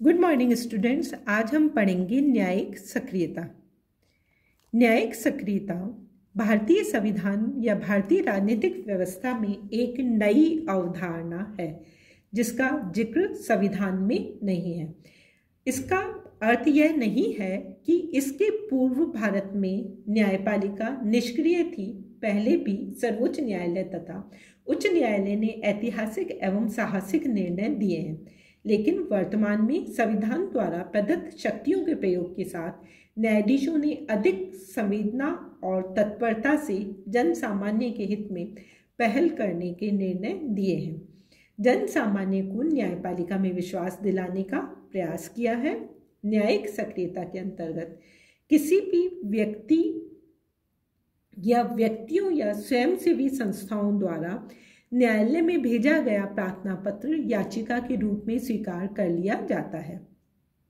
Good morning students आज हम पढ़ेंगे न्यायिक सक्रियता। न्यायिक सक्रियता भारतीय संविधान या भारतीय राजनीतिक व्यवस्था में एक नई अवधारणा है, जिसका ज़िक्र संविधान में नहीं है। इसका अर्थ यह नहीं है कि इसके पूर्व भारत में न्यायपालिका निष्क्रिय थी, पहले भी सर्वोच्च न्यायालय तथा उच्च न्यायालय ने ऐतिहासिक एवं साहसिक निर्णय दिए हैं। लेकिन वर्तमान में संविधान द्वारा प्रदत्त शक्तियों के प्रयोग के साथ न्यायाधीशों ने अधिक संवेदना और तत्परता से जन सामान्य के हित में पहल करने के निर्णय दिए हैं। जन सामान्य को न्यायपालिका में विश्वास दिलाने का प्रयास किया है। न्यायिक सक्रियता के अंतर्गत किसी भी व्यक्ति या व्यक्तियों या स्वयंसेवी संस्थाओं द्वारा न्यायालय में भेजा गया प्रार्थना पत्र याचिका के रूप में स्वीकार कर लिया जाता है।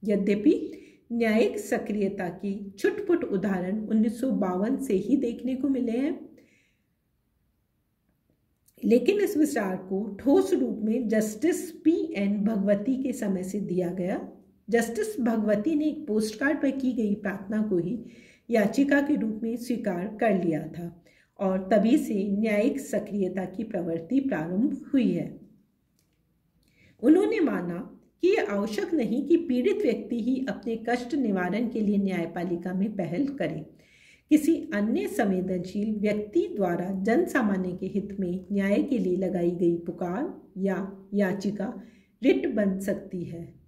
यद्यपि, न्यायिक सक्रियता की छुटपुट उदाहरण उन्नीस सौ बावन से ही देखने को मिले हैं। लेकिन इस विचार को ठोस रूप में जस्टिस पी एन भगवती के समय से दिया गया। जस्टिस भगवती ने एक पोस्ट कार्ड पर की गई प्रार्थना को ही याचिका के रूप में स्वीकार कर लिया था। और तभी से न्यायिक सक्रियता की प्रवृत्ति प्रारंभ हुई है। उन्होंने माना कि यह आवश्यक नहीं कि पीड़ित व्यक्ति ही अपने कष्ट निवारण के लिए न्यायपालिका में पहल करे। किसी अन्य संवेदनशील व्यक्ति द्वारा जन सामान्य के हित में न्याय के लिए लगाई गई पुकार या याचिका रिट बन सकती है।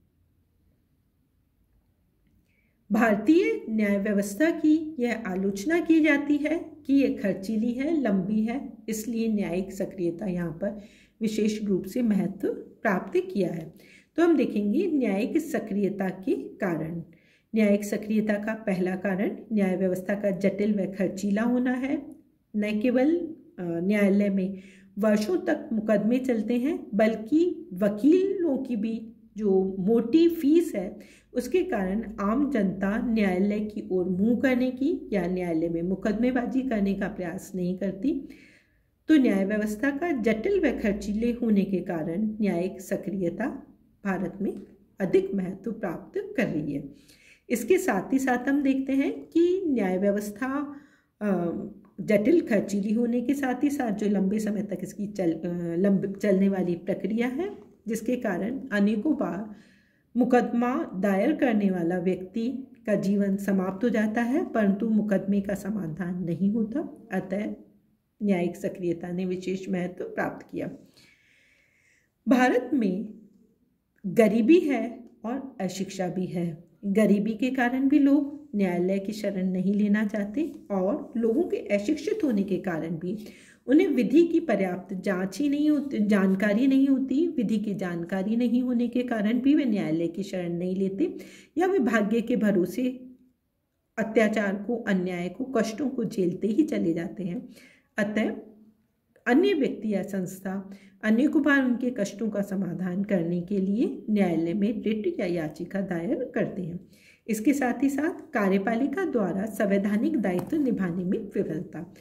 भारतीय न्याय व्यवस्था की यह आलोचना की जाती है कि यह खर्चीली है, लंबी है, इसलिए न्यायिक सक्रियता यहाँ पर विशेष रूप से महत्व प्राप्त किया है। तो हम देखेंगे न्यायिक सक्रियता के कारण। न्यायिक सक्रियता का पहला कारण, न्याय व्यवस्था का जटिल व खर्चीला होना है। न केवल न्यायालय में वर्षों तक मुकदमे चलते हैं, बल्कि वकीलों की भी जो मोटी फ़ीस है उसके कारण आम जनता न्यायालय की ओर मुँह करने की या न्यायालय में मुकदमेबाजी करने का प्रयास नहीं करती तो न्याय व्यवस्था का जटिल व खर्चीले होने के कारण न्यायिक सक्रियता भारत में अधिक महत्व प्राप्त कर रही है। इसके साथ ही साथ हम देखते हैं कि न्याय व्यवस्था जटिल खर्चीली होने के साथ ही साथ जो लंबे समय तक इसकी चल लंबे, चलने वाली प्रक्रिया है, जिसके कारण अनेकों बार मुकदमा दायर करने वाला व्यक्ति का जीवन समाप्त हो जाता है, परंतु मुकदमे का समाधान नहीं होता। अतः न्यायिक सक्रियता ने विशेष महत्व तो प्राप्त किया। भारत में गरीबी है और अशिक्षा भी है। गरीबी के कारण भी लोग न्यायालय की शरण नहीं लेना चाहते और लोगों के अशिक्षित होने के कारण भी। उन्हें विधि की पर्याप्त जाँच ही नहीं होती, जानकारी नहीं होती, विधि की जानकारी नहीं होने के कारण भी वे न्यायालय की शरण नहीं लेते या वे भाग्य के भरोसे अत्याचार को, अन्याय को, कष्टों को झेलते ही चले जाते हैं। अतः अन्य व्यक्ति या संस्था अनेकों बार उनके कष्टों का समाधान करने के लिए न्यायालय में रिट या याचिका दायर करते हैं। इसके साथ ही साथ कार्यपालिका द्वारा संवैधानिक दायित्व निभाने में विफलता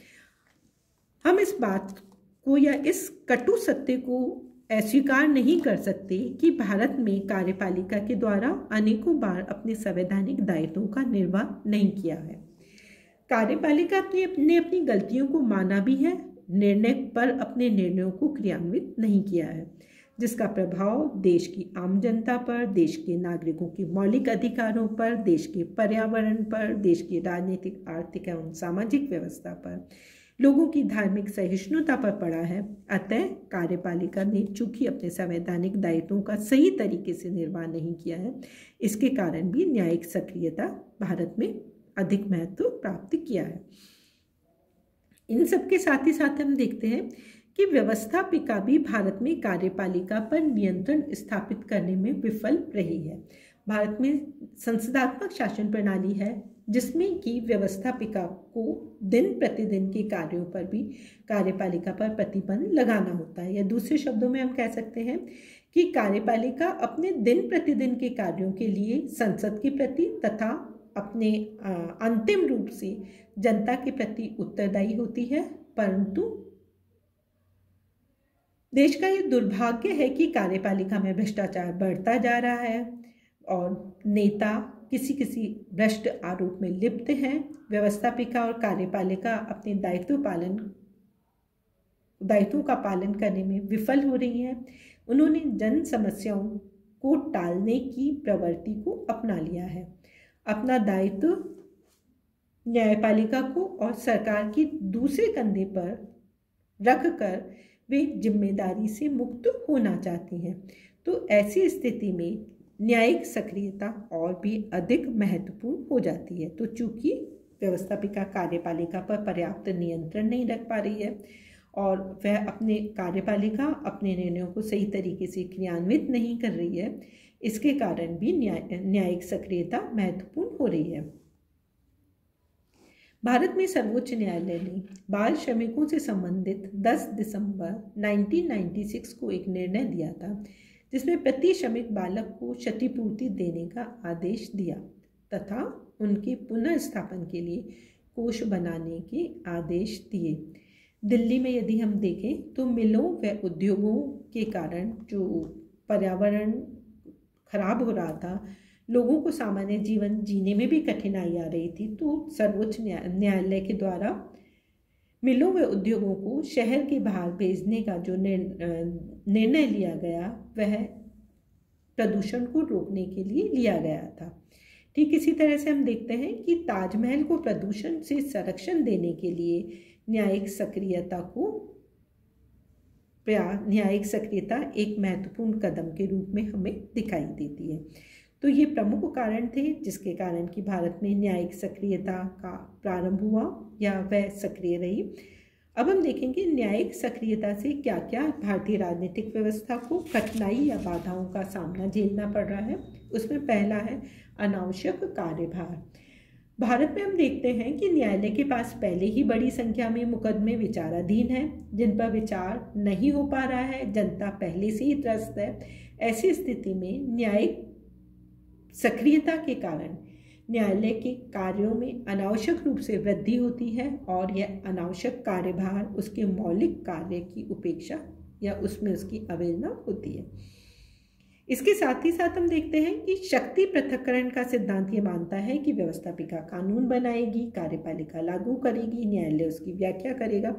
हम इस बात को या इस कटु सत्य को अस्वीकार नहीं कर सकते कि भारत में कार्यपालिका के द्वारा अनेकों बार अपने संवैधानिक दायित्वों का निर्वाह नहीं किया है। कार्यपालिका ने अपने अपनी गलतियों को माना भी है, निर्णय पर अपने निर्णयों को क्रियान्वित नहीं किया है, जिसका प्रभाव देश की आम जनता पर, देश के नागरिकों के मौलिक अधिकारों पर, देश के पर्यावरण पर, देश की राजनीतिक, आर्थिक एवं सामाजिक व्यवस्था पर लोगों की धार्मिक सहिष्णुता पर पड़ा है। अतः कार्यपालिका ने चूँकि अपने संवैधानिक दायित्वों का सही तरीके से निर्वाह नहीं किया है, इसके कारण भी न्यायिक सक्रियता भारत में अधिक महत्व तो प्राप्त किया है। इन सबके साथ ही साथ हम देखते हैं कि व्यवस्थापिका भी भारत में कार्यपालिका पर नियंत्रण स्थापित करने में विफल रही है। भारत में संसदात्मक शासन प्रणाली है जिसमें कि व्यवस्थापिका को दिन प्रतिदिन के कार्यों पर भी कार्यपालिका पर प्रतिबंध लगाना होता है। या दूसरे शब्दों में हम कह सकते हैं कि कार्यपालिका अपने दिन प्रतिदिन के कार्यों के लिए संसद के प्रति तथा अपने अंतिम रूप से जनता के प्रति उत्तरदायी होती है। परंतु देश का ये दुर्भाग्य है कि कार्यपालिका में भ्रष्टाचार बढ़ता जा रहा है और नेता किसी किसी भ्रष्ट आरोप में लिप्त हैं, व्यवस्थापिका और कार्यपालिका अपने दायित्व पालन, दायित्वों का पालन करने में विफल हो रही हैं। उन्होंने जन समस्याओं को टालने की प्रवृत्ति को अपना लिया है। अपना दायित्व न्यायपालिका को और सरकार की दूसरे कंधे पर रख कर वे ज़िम्मेदारी से मुक्त होना चाहती हैं। तो ऐसी स्थिति में न्यायिक सक्रियता और भी अधिक महत्वपूर्ण हो जाती है। तो चूँकि व्यवस्थापिका कार्यपालिका पर पर्याप्त नियंत्रण नहीं रख पा रही है और वह अपने कार्यपालिका अपने निर्णयों को सही तरीके से क्रियान्वित नहीं कर रही है, इसके कारण भी न्याय, न्यायिक सक्रियता महत्वपूर्ण हो रही है। भारत में सर्वोच्च न्यायालय ने बाल श्रमिकों से संबंधित 10 दिसंबर 1996 को एक निर्णय दिया था जिसमें प्रति श्रमिक बालक को क्षतिपूर्ति देने का आदेश दिया तथा उनके पुनर्स्थापन के लिए कोष बनाने के आदेश दिए। दिल्ली में यदि हम देखें तो मिलों व उद्योगों के कारण जो पर्यावरण खराब हो रहा था, लोगों को सामान्य जीवन जीने में भी कठिनाई आ रही थी तो सर्वोच्च न्यायालय के द्वारा मिलों व उद्योगों को शहर के बाहर भेजने का जो निर्णय लिया गया, वह प्रदूषण को रोकने के लिए लिया गया था। ठीक इसी तरह से हम देखते हैं कि ताजमहल को प्रदूषण से संरक्षण देने के लिए न्यायिक सक्रियता को प्रयास न्यायिक सक्रियता एक महत्वपूर्ण कदम के रूप में हमें दिखाई देती है। तो ये प्रमुख कारण थे, जिसके कारण कि भारत में न्यायिक सक्रियता का प्रारंभ हुआ। या वह सक्रिय रही। अब हम देखेंगे न्यायिक सक्रियता से क्या क्या भारतीय राजनीतिक व्यवस्था को कठिनाई या बाधाओं का सामना झेलना पड़ रहा है। उसमें पहला है अनावश्यक कार्यभार। भारत में हम देखते हैं कि न्यायालय के पास पहले ही बड़ी संख्या में मुकदमे विचाराधीन हैं, जिन पर विचार नहीं हो पा रहा है। जनता पहले से ही त्रस्त है। ऐसी स्थिति में न्यायिक सक्रियता के कारण न्यायालय के कार्यों में अनावश्यक रूप से वृद्धि होती है और यह अनावश्यक कार्यभार उसके मौलिक कार्य की उपेक्षा या उसमें उसकी अवहेलना होती है। इसके साथ ही साथ हम देखते हैं कि शक्ति पृथककरण का सिद्धांत ये मानता है कि व्यवस्थापिका कानून बनाएगी, कार्यपालिका लागू करेगी, न्यायालय उसकी व्याख्या करेगा।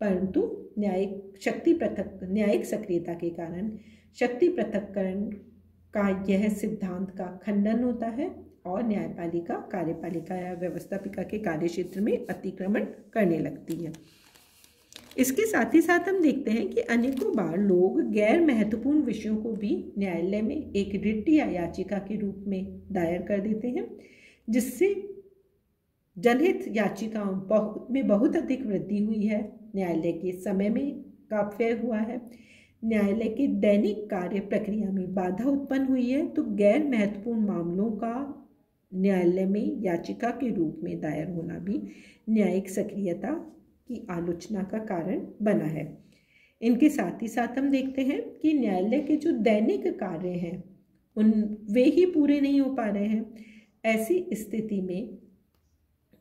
परंतु न्यायिक शक्ति पृथक, न्यायिक सक्रियता के कारण शक्ति पृथककरण का यह सिद्धांत का खंडन होता है और न्यायपालिका, कार्यपालिका या व्यवस्थापिका के कार्य क्षेत्र में अतिक्रमण करने लगती है। इसके साथ ही साथ हम देखते हैं कि अनेकों बार लोग गैर महत्वपूर्ण विषयों को भी न्यायालय में एक रिट या याचिका के रूप में दायर कर देते हैं, जिससे जनहित याचिकाओं बहुत में बहुत अधिक वृद्धि हुई है। न्यायालय के समय में काफ़ी हुआ है। न्यायालय के दैनिक कार्य प्रक्रिया में बाधा उत्पन्न हुई है तो गैर महत्वपूर्ण मामलों का न्यायालय में याचिका के रूप में दायर होना भी न्यायिक सक्रियता की आलोचना का कारण बना है। इनके साथ ही साथ हम देखते हैं कि न्यायालय के जो दैनिक कार्य हैं, उन, वे ही पूरे नहीं हो पा रहे हैं। ऐसी स्थिति में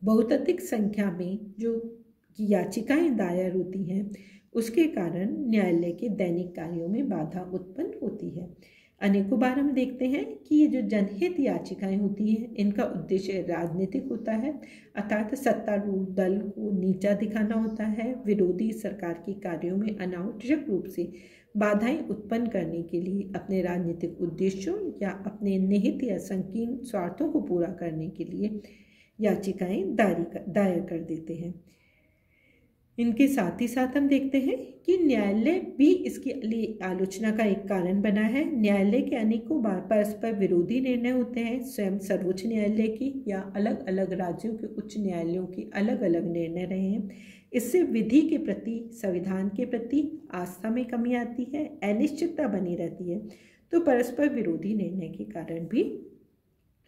बहुत अधिक संख्या में जो याचिकाएँ दायर होती हैं, उसके कारण न्यायालय के दैनिक कार्यों में बाधा उत्पन्न होती है। अनेकों बार हम देखते हैं कि ये जो जनहित याचिकाएँ होती हैं, इनका उद्देश्य राजनीतिक होता है। अर्थात सत्तारूढ़ दल को नीचा दिखाना होता है, विरोधी सरकार के कार्यों में अनावश्यक रूप से बाधाएँ उत्पन्न करने के लिए अपने राजनीतिक उद्देश्यों या अपने निहित या संकीर्ण स्वार्थों को पूरा करने के लिए याचिकाएँ दायर कर देते हैं। इनके साथ ही साथ हम देखते हैं कि न्यायालय भी इसके आलोचना का एक कारण बना है। न्यायालय के अनेकों बार परस्पर विरोधी निर्णय होते हैं, स्वयं सर्वोच्च न्यायालय की या अलग अलग राज्यों के उच्च न्यायालयों के अलग अलग निर्णय रहे हैं। इससे विधि के प्रति, संविधान के प्रति आस्था में कमी आती है, अनिश्चितता बनी रहती है। तो परस्पर विरोधी निर्णय के कारण भी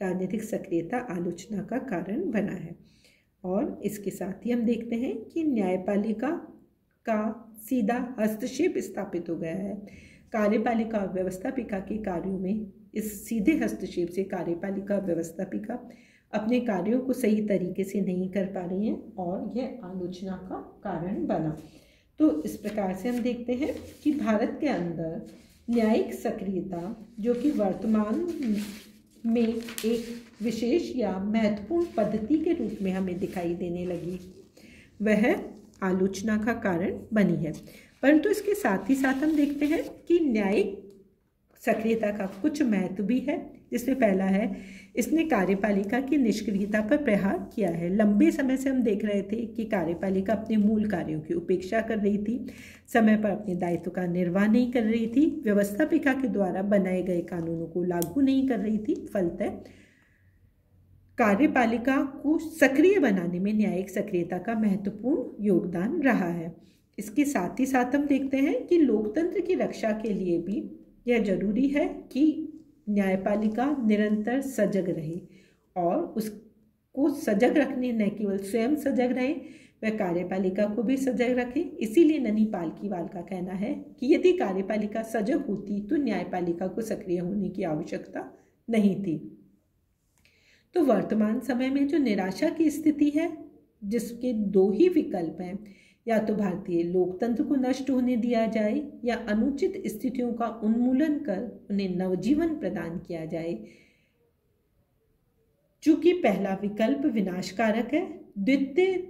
राजनीतिक सक्रियता आलोचना का कारण बना है। और इसके साथ ही हम देखते हैं कि न्यायपालिका का सीधा हस्तक्षेप स्थापित हो गया है। कार्यपालिका और व्यवस्थापिका के कार्यों में इस सीधे हस्तक्षेप से कार्यपालिका व्यवस्थापिका अपने कार्यों को सही तरीके से नहीं कर पा रही हैं और यह आलोचना का कारण बना। तो इस प्रकार से हम देखते हैं कि भारत के अंदर न्यायिक सक्रियता जो कि वर्तमान में एक विशेष या महत्वपूर्ण पद्धति के रूप में हमें दिखाई देने लगी। वह आलोचना का कारण बनी है। परंतु इसके साथ ही साथ हम देखते हैं कि न्यायिक सक्रियता का कुछ महत्व भी है, जिसमें पहला है, इसने कार्यपालिका की निष्क्रियता पर प्रहार किया है। लंबे समय से हम देख रहे थे कि कार्यपालिका अपने मूल कार्यों की उपेक्षा कर रही थी, समय पर अपने दायित्व का निर्वाह नहीं कर रही थी, व्यवस्थापिका के द्वारा बनाए गए कानूनों को लागू नहीं कर रही थी। फलतः, कार्यपालिका को सक्रिय बनाने में न्यायिक सक्रियता का महत्वपूर्ण योगदान रहा है। इसके साथ ही साथ हम देखते हैं कि लोकतंत्र की रक्षा के लिए भी यह ज़रूरी है कि न्यायपालिका निरंतर सजग रहे और उसको सजग रखने, न केवल स्वयं सजग रहे, वह कार्यपालिका को भी सजग रखे। इसीलिए ननी पालकीवाल का कहना है कि यदि कार्यपालिका सजग होती तो न्यायपालिका को सक्रिय होने की आवश्यकता नहीं थी। तो वर्तमान समय में जो निराशा की स्थिति है, जिसके दो ही विकल्प हैं या तो भारतीय लोकतंत्र को नष्ट होने दिया जाए या अनुचित स्थितियों का उन्मूलन कर उन्हें नवजीवन प्रदान किया जाए। चूँकि पहला विकल्प विनाशकारक है, द्वितीय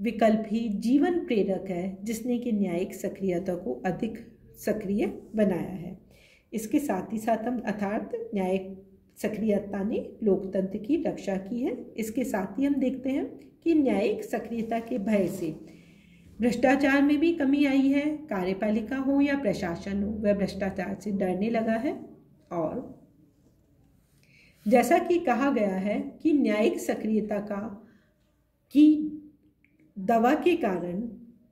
विकल्प ही जीवन प्रेरक है, जिसने कि न्यायिक सक्रियता को अधिक सक्रिय बनाया है। इसके साथ ही साथ हम अर्थात न्यायिक सक्रियता ने लोकतंत्र की रक्षा की है। इसके साथ ही हम देखते हैं कि न्यायिक सक्रियता के भय से भ्रष्टाचार में भी कमी आई है, कार्यपालिका हो या प्रशासन हो, वह भ्रष्टाचार से डरने लगा है। और जैसा कि कहा गया है कि न्यायिक सक्रियता का, की दवा के कारण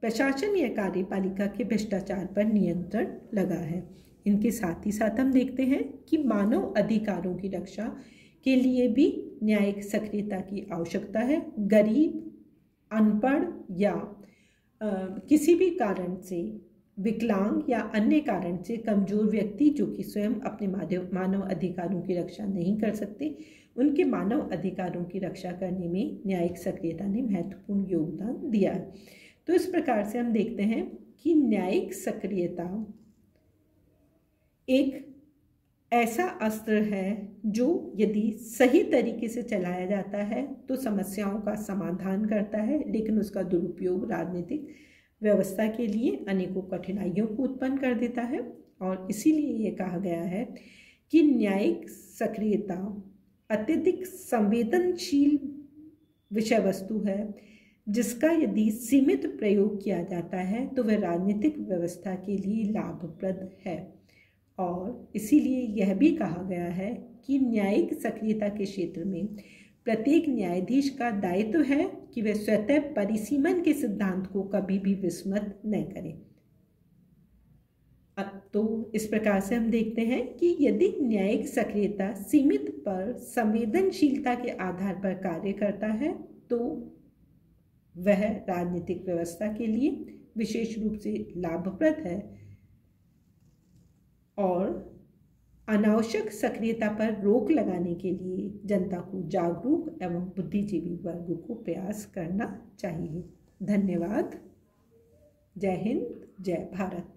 प्रशासन या कार्यपालिका के भ्रष्टाचार पर नियंत्रण लगा है। इनके साथ ही साथ हम देखते हैं कि मानव अधिकारों की रक्षा के लिए भी न्यायिक सक्रियता की आवश्यकता है। गरीब, अनपढ़ या किसी भी कारण से विकलांग या अन्य कारण से कमज़ोर व्यक्ति जो कि स्वयं अपने मानव अधिकारों की रक्षा नहीं कर सकते, उनके मानव अधिकारों की रक्षा करने में न्यायिक सक्रियता ने महत्वपूर्ण योगदान दिया है। तो इस प्रकार से हम देखते हैं कि न्यायिक सक्रियता एक ऐसा अस्त्र है जो यदि सही तरीके से चलाया जाता है तो समस्याओं का समाधान करता है, लेकिन उसका दुरुपयोग राजनीतिक व्यवस्था के लिए अनेकों कठिनाइयों को उत्पन्न कर देता है। और इसीलिए ये कहा गया है कि न्यायिक सक्रियता अत्यधिक संवेदनशील विषय वस्तु है, जिसका यदि सीमित प्रयोग किया जाता है तो वह राजनीतिक व्यवस्था के लिए लाभप्रद है। और इसीलिए यह भी कहा गया है कि न्यायिक सक्रियता के क्षेत्र में प्रत्येक न्यायाधीश का दायित्व है कि वह स्वतः परिसीमन के सिद्धांत को कभी भी विस्मृत न करें। तो इस प्रकार से हम देखते हैं कि यदि न्यायिक सक्रियता सीमित पर संवेदनशीलता के आधार पर कार्य करता है तो वह राजनीतिक व्यवस्था के लिए विशेष रूप से लाभप्रद है। और अनावश्यक सक्रियता पर रोक लगाने के लिए जनता को जागरूक एवं बुद्धिजीवी वर्ग को प्रयास करना चाहिए। धन्यवाद। जय हिंद, जय भारत।